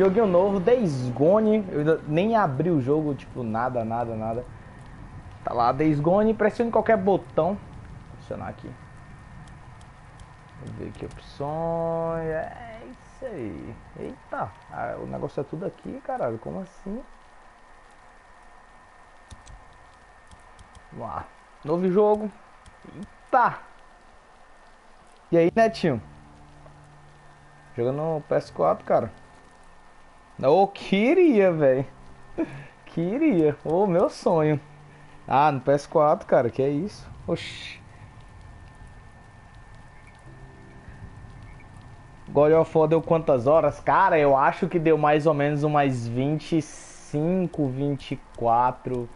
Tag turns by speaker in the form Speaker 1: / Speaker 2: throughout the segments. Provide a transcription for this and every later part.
Speaker 1: Joguinho novo, Days Gone. Eu nem abri o jogo, tipo, nada, nada, nada. Tá lá, Days Gone. Pressione qualquer botão. Vou adicionar aqui. Vamos ver aqui opções. É isso aí. Eita, ah, o negócio é tudo aqui, caralho. Como assim? Vamos lá. Novo jogo. Eita! E aí, Netinho? Jogando no PS4, cara. Ô, oh, queria, velho. Queria. Ô, oh, meu sonho. Ah, no PS4, cara. Que é isso? Oxi. God of War deu quantas horas? Cara, eu acho que deu mais ou menos umas 25, 24.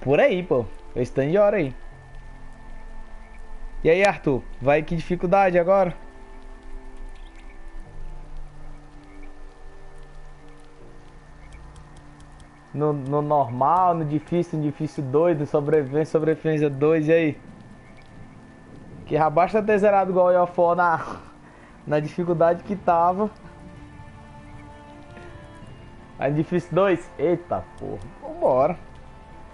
Speaker 1: Por aí, pô. Questão de hora aí. E aí, Arthur? Vai que dificuldade agora? No, no normal, no difícil, no difícil doido, sobrevivência, sobrevivência 2, e aí? Que já basta ter zerado igual o War na, na dificuldade que tava. Aí difícil 2? Eita porra, vambora.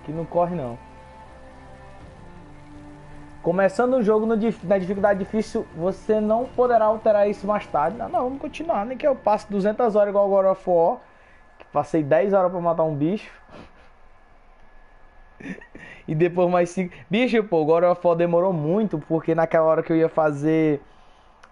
Speaker 1: Que não corre não. Começando o jogo no, na dificuldade difícil, você não poderá alterar isso mais tarde. Não, não, vamos continuar. Nem que eu passe 200 horas igual o God of War. Passei 10 horas pra matar um bicho. e depois mais 5. Bicho, pô, o God of War demorou muito. Porque naquela hora que eu ia fazer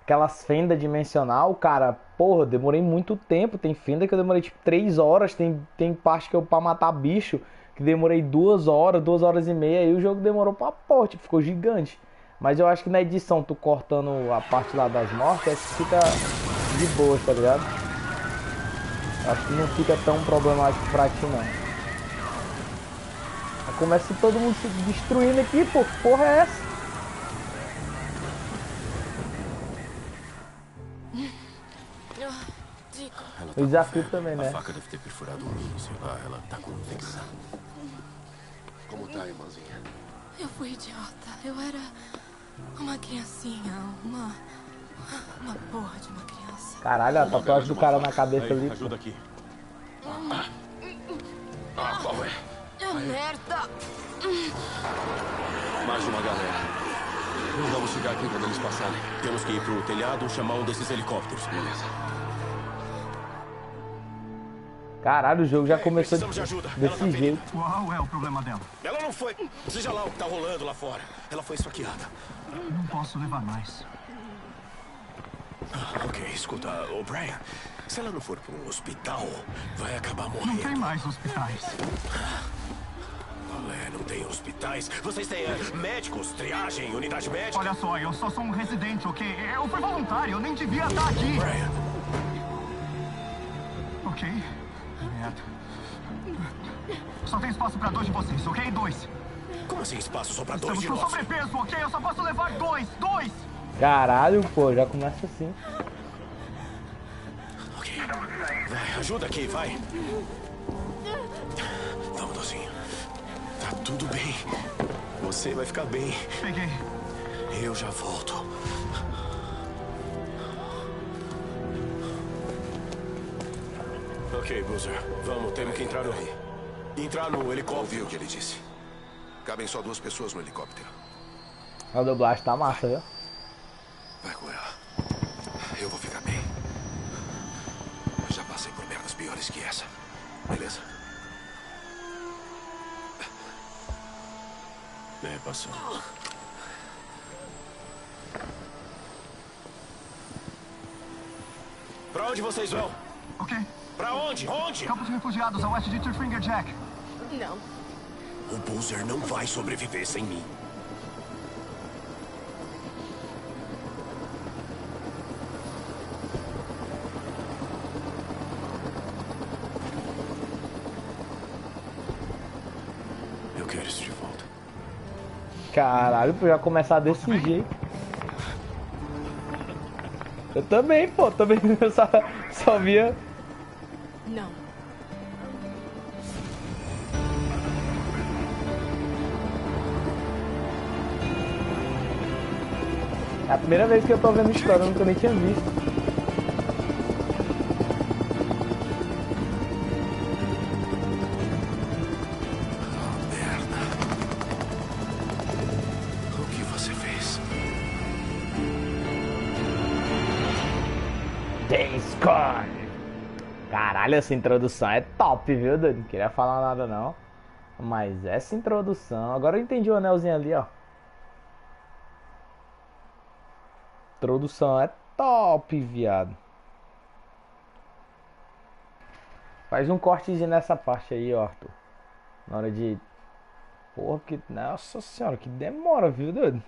Speaker 1: aquelas fendas dimensional, cara, porra, demorei muito tempo. Tem fenda que eu demorei tipo 3 horas. Tem, tem parte que eu pra matar bicho que demorei duas horas, duas horas e meia, e o jogo demorou pra porra, tipo, ficou gigante. Mas eu acho que na edição, tu cortando a parte lá das mortes, fica de boa, tá ligado? Acho que não fica tão problemático pra ti, não. Começa todo mundo se destruindo aqui, pô, que porra é essa? O desafio também, né?
Speaker 2: A faca deve ter perfurado o rim, sei lá, ela tá com infecção. Como tá, irmãzinha?
Speaker 3: Eu fui idiota. Eu era uma criancinha, uma. Uma porra de uma criança.
Speaker 1: Caralho, a tatuagem do cara na cabeça
Speaker 2: Aí,
Speaker 1: ali.
Speaker 2: Ajuda aqui. Ah, qual é?
Speaker 3: Merda!
Speaker 2: Mais uma galera. Não vamos ficar aqui quando eles passarem. Temos que ir pro telhado ou chamar um desses helicópteros. Beleza.
Speaker 1: Caralho, o jogo já começou
Speaker 2: precisamos de ajuda. Ela
Speaker 1: desse
Speaker 2: tá
Speaker 1: jeito.
Speaker 4: Qual é o problema dela?
Speaker 2: Ela não foi. Seja lá o que tá rolando lá fora. Ela foi esfaqueada.
Speaker 4: Não posso levar mais.
Speaker 2: Ah, ok, escuta, ô Brian. Se ela não for para um hospital, vai acabar
Speaker 4: Não
Speaker 2: morrendo.
Speaker 4: tem mais hospitais.
Speaker 2: Qual é? Não tem hospitais? Vocês têm eh, médicos, triagem, unidade médica?
Speaker 4: Olha só, eu só sou um residente, ok? Eu fui voluntário, eu nem devia estar aqui.
Speaker 2: Brian,
Speaker 4: Ok? Merda. Só tem espaço pra dois de vocês, ok? Dois.
Speaker 2: como assim espaço só para dois
Speaker 4: Estamos
Speaker 2: de
Speaker 4: com
Speaker 2: nós?
Speaker 4: sobrepeso, ok? Eu só posso levar dois. Dois!
Speaker 1: Caralho, pô, já começa assim.
Speaker 2: Ok. Vai, ajuda aqui, vai. Vamos, docinho. Tá tudo bem. Você vai ficar bem.
Speaker 4: Peguei.
Speaker 2: Eu já volto. Ok, Boozer. Vamos, temos que entrar no... Entrar no helicóptero.
Speaker 5: Ouviu o que ele disse? Cabem só duas pessoas no helicóptero.
Speaker 1: A dublagem tá massa, viu?
Speaker 5: Vai com ela. Eu vou ficar bem. Eu já passei por merdas piores que essa. Beleza?
Speaker 2: É, passamos. Pra onde vocês vão?
Speaker 4: Ok.
Speaker 2: Pra onde? Onde?
Speaker 4: Campos de refugiados a oeste de Trafalgar Jack.
Speaker 3: Não.
Speaker 2: O Boozer não vai sobreviver sem mim. Eu quero isso de volta.
Speaker 1: Caralho, pra já começar desse jeito. Eu também, pô, também eu só, só via.
Speaker 3: Não.
Speaker 1: É a primeira vez que eu tô vendo história, eu nunca nem tinha visto. Caralho, essa introdução é top, viu, doido? Não queria falar nada não. Mas essa introdução. Agora eu entendi o anelzinho ali, ó. Introdução é top, viado. Faz um cortezinho nessa parte aí, ó, Arthur. Na hora de. Porra, que. Nossa senhora, que demora, viu, doido?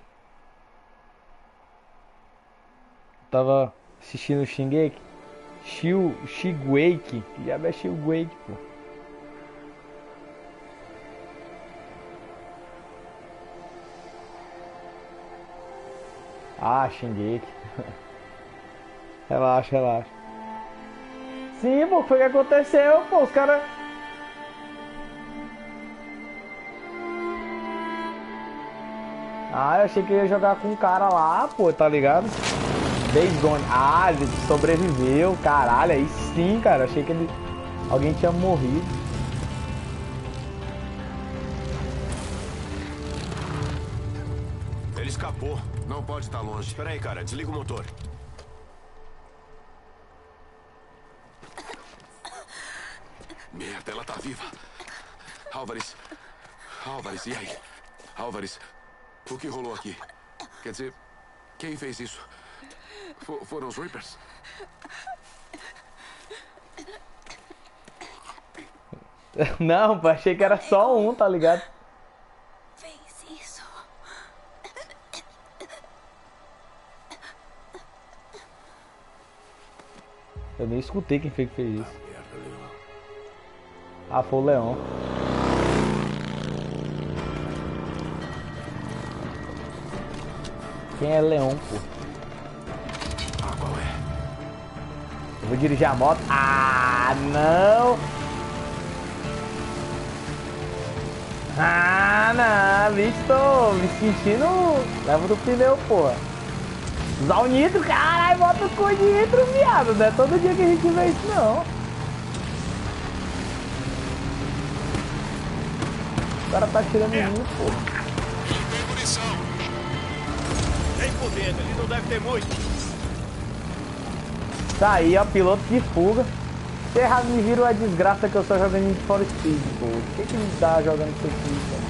Speaker 1: Tava assistindo o Shingeki. Shil, Shigwake. Que diabo é Shigwake, pô? Ah, Shingeki. relaxa, relaxa. Sim, pô, foi o que aconteceu, pô. Os caras. Ah, eu achei que ia jogar com um cara lá, pô, tá ligado? Days Gone. Ah, ele sobreviveu, caralho. Aí sim, cara. Achei que ele. Alguém tinha morrido.
Speaker 5: Ele escapou. Não pode estar longe. Espera aí, cara. Desliga o motor. Merda, ela tá viva. Álvares. Álvares, e aí? Álvares, o que rolou aqui? Quer dizer, quem fez isso? Fo- foram os Reapers?
Speaker 1: Não, pô, achei que era só um, tá ligado?
Speaker 3: Fez isso.
Speaker 1: Eu nem escutei quem foi que fez isso. Ah, foi o Leão. Quem é Leão, pô? Vou dirigir a moto. Ah, não! Ah, não, tô me sentindo. Leva do pneu, porra. Usar o nitro, caralho, bota com nitro, viado. Não é todo dia que a gente vê isso, não. O cara tá tirando em mim, porra.
Speaker 5: Tem munição.
Speaker 4: Nem podendo, ele não deve ter muito.
Speaker 1: Tá aí, ó, piloto de fuga. Se errado me vira a desgraça que eu só jogando Need for Speed, pô. O que que me dá jogando isso aqui, cara?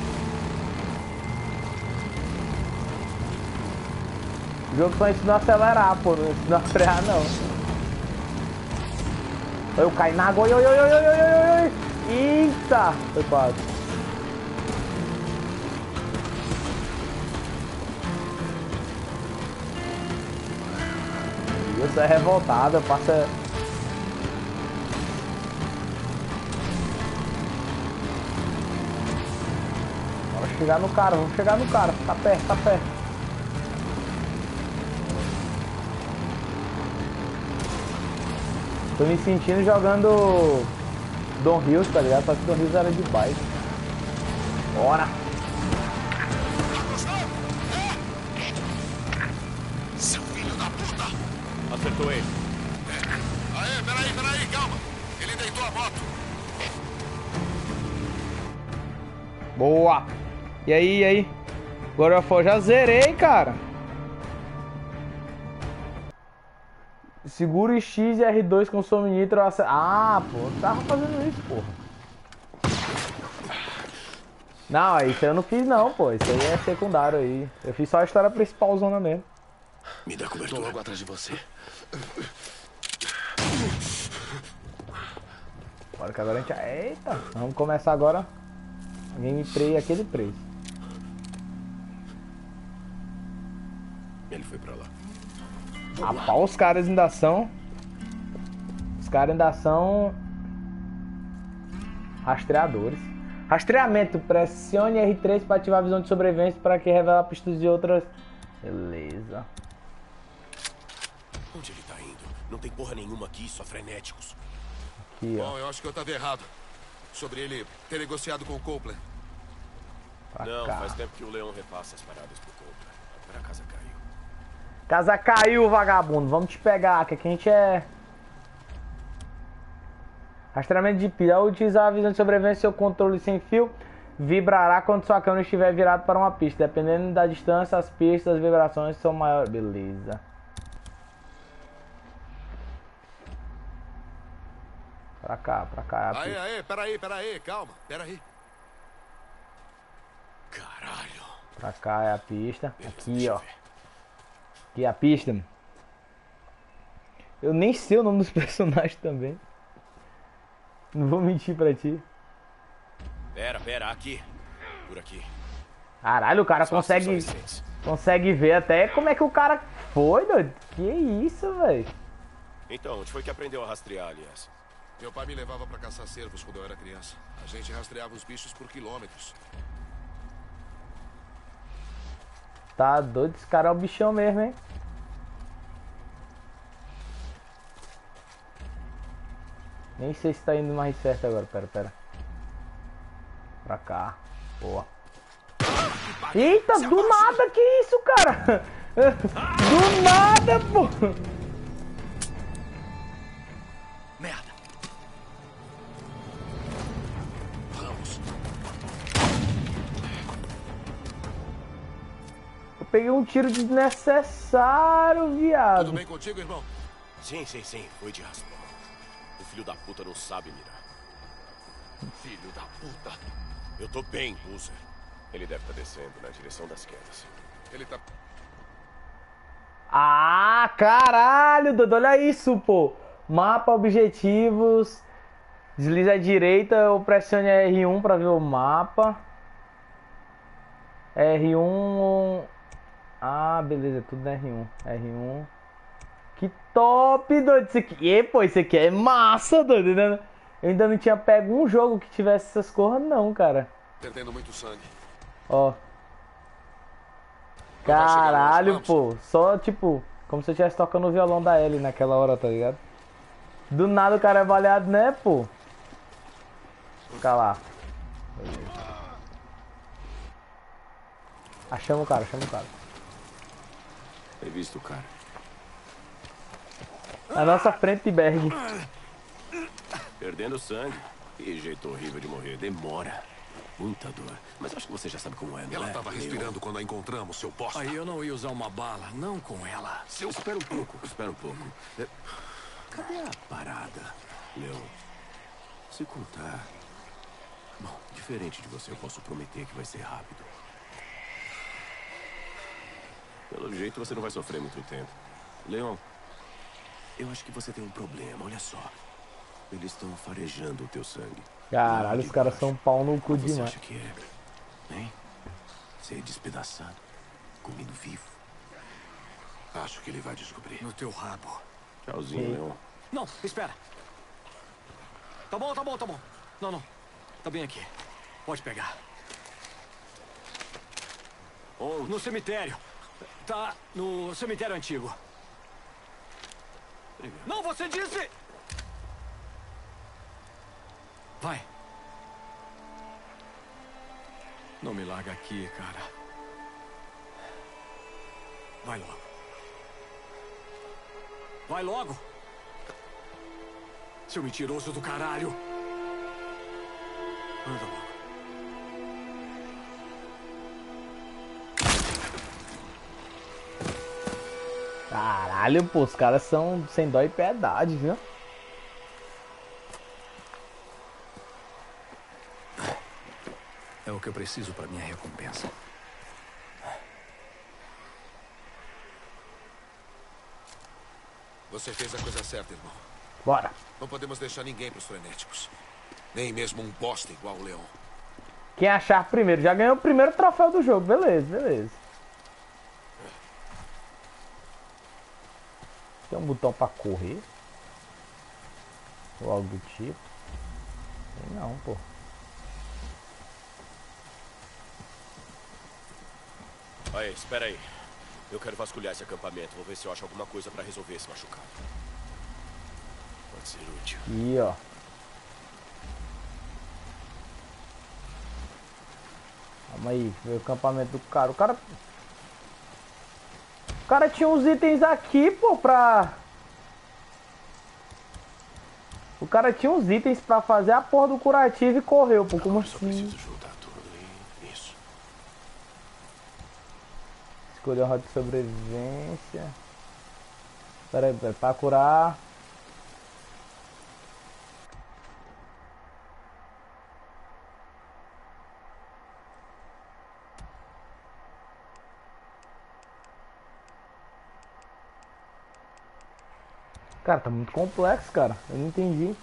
Speaker 1: O jogo só ensina a acelerar, pô. Não ensina a frear, não. Eu caí na água. Oi, oi, oi, oi, oi, oi, oi. Eita! Foi quase. Isso é revoltada, passa. Vamos chegar no cara, vamos chegar no cara. Tá perto, tá perto. Tô me sentindo jogando Don Hills, tá ligado? Só que Don Hills era de bike. Bora!
Speaker 4: Acertou ele.
Speaker 5: Aê, peraí, peraí, calma. Ele deitou a moto.
Speaker 1: Boa! E aí, e aí? Agora eu já zerei, cara. Segura o X e R2 consome nitro. ace- Ah, pô, eu tava fazendo isso, porra. Não, isso eu não fiz não, pô. Isso aí é secundário aí. Eu fiz só a história principal zona mesmo.
Speaker 5: Me dá cobertura. Tô logo atrás de você.
Speaker 1: Bora que agora a gente. Eita! Vamos começar agora. A gameplay aquele preço.
Speaker 5: Ele foi pra lá.
Speaker 1: Rapaz, os caras ainda são. Os caras ainda são. Rastreadores. Rastreamento. Pressione R3 para ativar a visão de sobrevivência para que revela pistas de outras. Beleza.
Speaker 5: Onde ele tá indo? Não tem porra nenhuma aqui, só frenéticos.
Speaker 1: Aqui, ó.
Speaker 5: Bom, eu acho que eu tava errado. Sobre ele ter negociado com o Copeland.
Speaker 1: Pra
Speaker 5: Não,
Speaker 1: cá.
Speaker 5: faz tempo que o Leão repassa as paradas pro Copeland. Agora a casa caiu.
Speaker 1: Casa caiu, vagabundo. Vamos te pegar, que aqui a gente é. Rastreamento de pilha. Ao utilizar a visão de sobrevivência, seu controle sem fio vibrará quando sua câmera estiver virada para uma pista. Dependendo da distância, as pistas, as vibrações são maiores. Beleza. Pra cá, pra cá. a
Speaker 5: Aí,
Speaker 1: pista.
Speaker 5: aí, peraí, peraí, calma, peraí. Caralho.
Speaker 1: Pra cá é a pista. Aqui, ó. Aqui é a pista. Eu nem sei o nome dos personagens também. Não vou mentir pra ti.
Speaker 2: Pera, pera, aqui. Por aqui.
Speaker 1: Caralho, o cara
Speaker 2: Só
Speaker 1: consegue, consegue ver até como é que o cara foi, doido. Que isso, velho.
Speaker 2: Então, onde foi que aprendeu a rastrear, aliás?
Speaker 5: Meu pai me levava pra caçar cervos quando eu era criança. A gente rastreava os bichos por quilômetros.
Speaker 1: Tá doido, esse cara é o bichão mesmo, hein? Nem sei se tá indo mais certo agora. Pera, pera. Pra cá. Boa. Eita, do nada, que isso, cara? Do nada, pô. Peguei um tiro desnecessário,
Speaker 5: Tudo
Speaker 1: viado.
Speaker 5: bem contigo, irmão?
Speaker 2: Sim, sim, sim. Foi de raspão. O filho da puta não sabe mirar.
Speaker 5: Filho da puta.
Speaker 2: Eu tô bem, loser. Ele deve estar descendo na direção das quedas.
Speaker 5: Ele tá.
Speaker 1: Ah, caralho, doido, olha isso, pô. Mapa, objetivos. Deslize à direita ou pressione R1 pra ver o mapa. R1. Ah, beleza, tudo na R1. R1. Que top, doido. Isso aqui, e, pô, isso aqui é massa, doido. Ainda- Eu ainda não tinha pego um jogo que tivesse essas cores, não, cara.
Speaker 5: perdendo muito sangue.
Speaker 1: Ó. Caralho, pô. Só, tipo, como se eu estivesse tocando o violão da Ellie naquela hora, tá ligado? Do nada o cara é baleado, né, pô? Fica lá. Achamos o cara, achamos o cara.
Speaker 2: Tem visto o cara?
Speaker 1: Na nossa frente, Berg.
Speaker 2: Perdendo sangue. Que jeito horrível de morrer. Demora. Muita dor. Mas acho que você já sabe como é, não
Speaker 5: Ela
Speaker 2: é?
Speaker 5: tava
Speaker 2: Leon?
Speaker 5: respirando quando a encontramos, seu bosta.
Speaker 2: Aí eu não ia usar uma bala, não com ela. Espera um pouco, espera um pouco. É, Cadê a parada, Leon? Se contar. Bom, diferente de você, eu posso prometer que vai ser rápido. Pelo jeito, você não vai sofrer muito tempo. Leon, eu acho que você tem um problema, olha só. Eles estão farejando o teu sangue.
Speaker 1: Caralho, os caras são pau no cu
Speaker 2: você
Speaker 1: demais.
Speaker 2: acha que é? Hein? Ser despedaçado, comido vivo.
Speaker 5: Acho que ele vai descobrir.
Speaker 2: No teu rabo. Tchauzinho, Leon.
Speaker 6: Não, espera. Tá bom, tá bom, tá bom. Não, não. Tá bem aqui. Pode pegar.
Speaker 2: Onde?
Speaker 6: No cemitério. Tá no cemitério antigo.
Speaker 2: Obrigado.
Speaker 6: Não, você disse! Vai. Não me larga aqui, cara. Vai logo. Vai logo! Seu mentiroso do caralho! Anda logo.
Speaker 1: Caralho, pô, os caras são sem dó e piedade, viu?
Speaker 6: É o que eu preciso para minha recompensa.
Speaker 5: Você fez a coisa certa, irmão.
Speaker 1: Bora.
Speaker 5: Não podemos deixar ninguém pros frenéticos. Nem mesmo um bosta igual o Leão.
Speaker 1: Quem achar primeiro já ganhou o primeiro troféu do jogo. Beleza, beleza. Tem um botão pra correr? Ou algo do tipo? Não, pô.
Speaker 2: Aí, espera aí. Eu quero vasculhar esse acampamento. Vou ver se eu acho alguma coisa pra resolver esse machucado. Pode ser útil.
Speaker 1: Ih, ó. Calma aí, ver o acampamento do cara. O cara. O cara tinha uns itens aqui, pô, pra. O cara tinha uns itens pra fazer a porra do curativo e correu, pô. Como assim?
Speaker 2: e...
Speaker 1: Escolher a rota de sobrevivência. Pera aí, pera, pra curar. Cara, tá muito complexo, cara. Eu não entendi.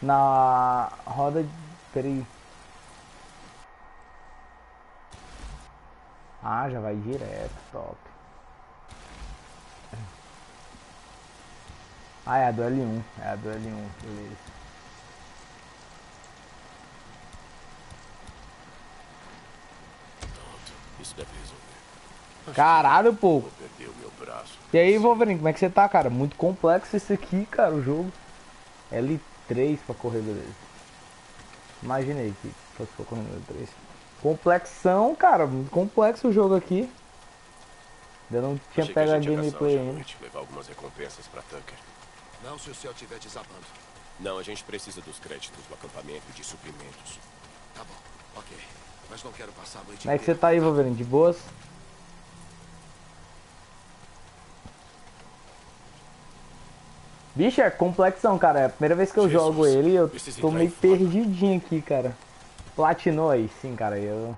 Speaker 1: Na roda. Peraí. Ah, já vai direto, top. Ah, é a do L1. É a do L1, beleza. Caralho, pô.
Speaker 2: Vou perder o meu braço.
Speaker 1: E aí, Wolverine, como é que você tá, cara? Muito complexo esse aqui, cara, o jogo. L3 pra correr, beleza. Imaginei que fosse pra correr no L3. Complexão, cara, muito complexo o jogo aqui. Ainda não tinha pego a
Speaker 2: caçar
Speaker 1: gameplay ainda.
Speaker 2: levar algumas recompensas pra Tucker.
Speaker 5: Não se o céu estiver desabando.
Speaker 2: Não, a gente precisa dos créditos do acampamento e de suprimentos.
Speaker 5: Tá bom, ok. Mas não quero passar a noite
Speaker 1: Como é que você tá aí, Wolverine? De boas? Bicho, é complexão, cara. É a primeira vez que eu
Speaker 2: Jesus,
Speaker 1: jogo ele eu tô meio perdidinho aqui, cara. Platinou aí, sim, cara. Eu...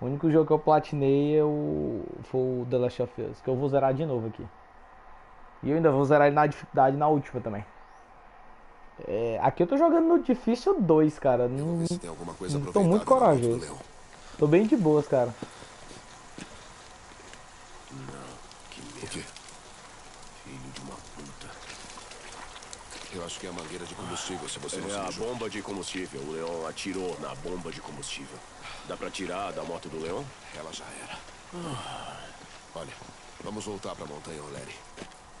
Speaker 1: O único jogo que eu platinei é o... foi o The Last of Us, que eu vou zerar de novo aqui. E eu ainda vou zerar ele na dificuldade na última também. É, Aqui eu tô jogando no difícil 2, cara. Não, não tô muito corajoso. Tô bem de boas, cara.
Speaker 2: Que
Speaker 5: O
Speaker 2: merda.
Speaker 5: quê?
Speaker 2: Filho de uma puta.
Speaker 5: Eu acho que é a mangueira de combustível, se você não
Speaker 2: É a bomba de combustível. O Leon atirou na bomba de combustível. Dá pra tirar da moto do Leon?
Speaker 5: Ela já era. Olha, vamos voltar pra montanha, O'Leary.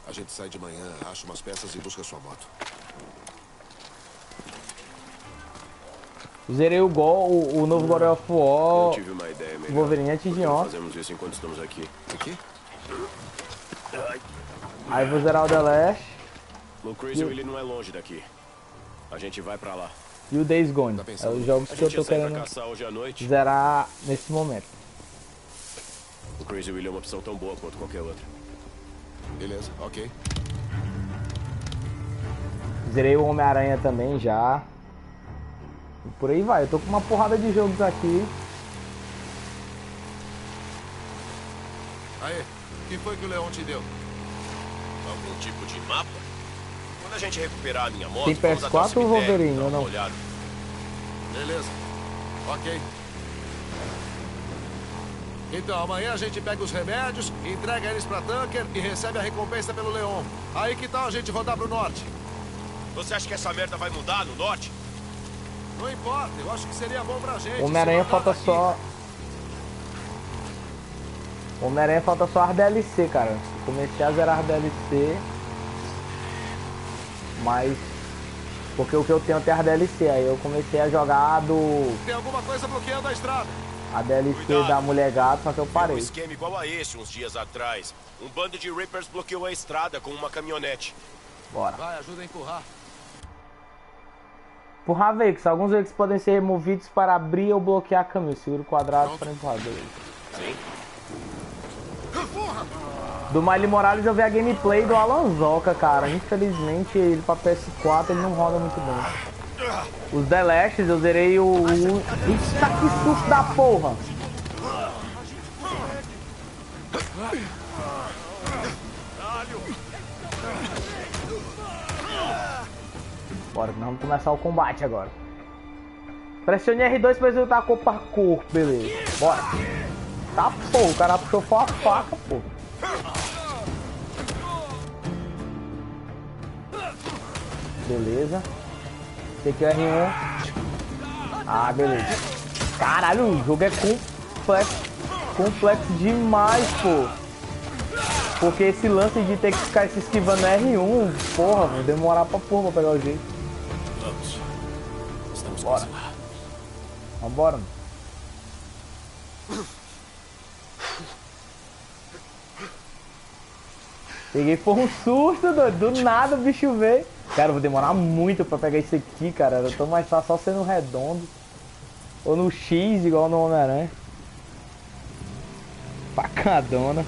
Speaker 5: A gente sai de manhã, acha umas peças e busca sua moto.
Speaker 1: Zerei o Gol, o, o novo God of
Speaker 2: Eu
Speaker 1: War.
Speaker 2: tive uma ideia melhor.
Speaker 1: Wolverine antes de ontem.
Speaker 2: Fazemos isso enquanto estamos aqui.
Speaker 5: Aqui?
Speaker 1: Aí vou zerar o The Last
Speaker 2: O Crazy Willy não é longe daqui. A gente vai pra lá.
Speaker 1: e o Days Gone.
Speaker 5: Tá
Speaker 1: É os jogos que eu tô querendo
Speaker 2: caçar hoje à noite.
Speaker 1: zerar nesse momento.
Speaker 2: O Crazy Willy é uma opção tão boa quanto qualquer outra.
Speaker 5: Beleza, ok.
Speaker 1: Zerei o Homem-Aranha também já. E por aí vai. Eu tô com uma porrada de jogos aqui.
Speaker 5: Aê, o que foi que o Leão te deu?
Speaker 2: Algum tipo de mapa? A gente recuperar a minha moto,
Speaker 1: Tem
Speaker 2: vamos até o
Speaker 1: PS4 ou Wolverine, ou não?
Speaker 2: olhada.
Speaker 5: Beleza. Ok. Então, amanhã a gente pega os remédios, entrega eles pra Tucker e recebe a recompensa pelo Leon. Aí que tal a gente rodar pro norte?
Speaker 2: Você acha que essa merda vai mudar no norte?
Speaker 5: Não importa, eu acho que seria bom pra gente.
Speaker 1: Homem-Aranha falta
Speaker 5: daqui.
Speaker 1: só. Homem-Aranha falta só as DLC, cara. Comecei a zerar as DLC. Mas. Porque o que eu tenho tem as DLC. Aí eu comecei a jogar a do.
Speaker 5: Tem alguma coisa bloqueando a estrada.
Speaker 1: A DLC
Speaker 2: Cuidado.
Speaker 1: da Mulher Gato, só que eu
Speaker 2: Um
Speaker 1: parei.
Speaker 2: esquema igual a esse uns dias atrás. Um bando de Reapers bloqueou a estrada com uma caminhonete.
Speaker 1: Bora.
Speaker 5: Vai, ajuda a empurrar.
Speaker 1: Empurrar veículos. Alguns veículos podem ser removidos para abrir ou bloquear caminho. Segura o quadrado
Speaker 5: Pronto.
Speaker 1: para empurrar. Beleza.
Speaker 2: Sim?
Speaker 1: Do Miley Morales eu vi a gameplay do Alan Zoka, cara. Infelizmente ele pra PS4 ele não roda muito bem. Os The Last, eu zerei o. o... Eita que susto da porra! Bora, vamos começar o combate agora. Pressione R2 pra executar corpo a corpo, beleza. Bora. Tá pô, o cara puxou a faca, pô. Beleza. Esse aqui é o R1. Ah, beleza. Caralho, o jogo é complexo. Complexo demais, pô. Porque esse lance de ter que ficar se esquivando no R1, porra, vou demorar pra porra pra pegar o jeito. Bora. Vambora, mano. Peguei por um susto, doido. Do nada o bicho veio. Cara, eu vou demorar muito pra pegar isso aqui, cara. Eu tô mais fácil só sendo redondo. Ou no X, igual no Homem-Aranha. Facadona.